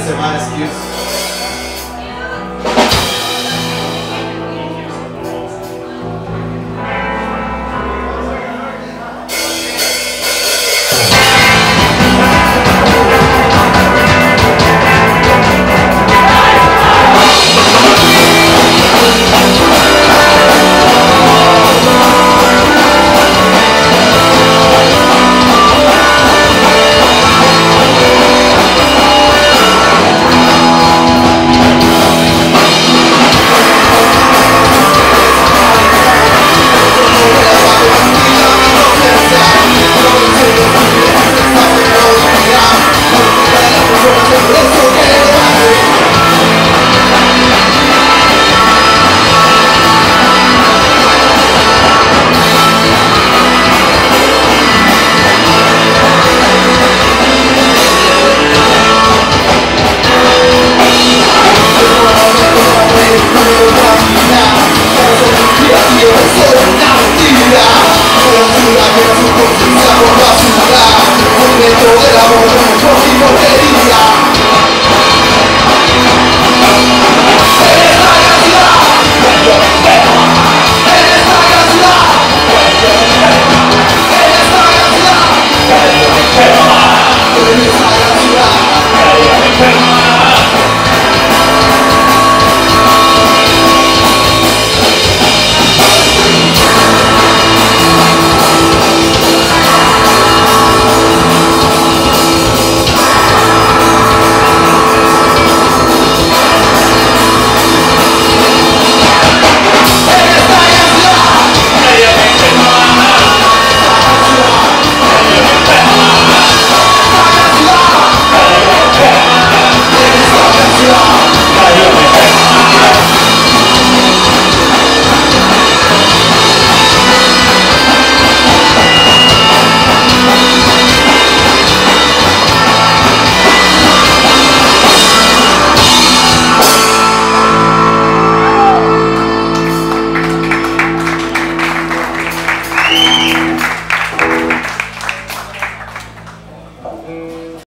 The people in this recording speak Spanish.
três semanas que isso. Por la basura, un metro del amor,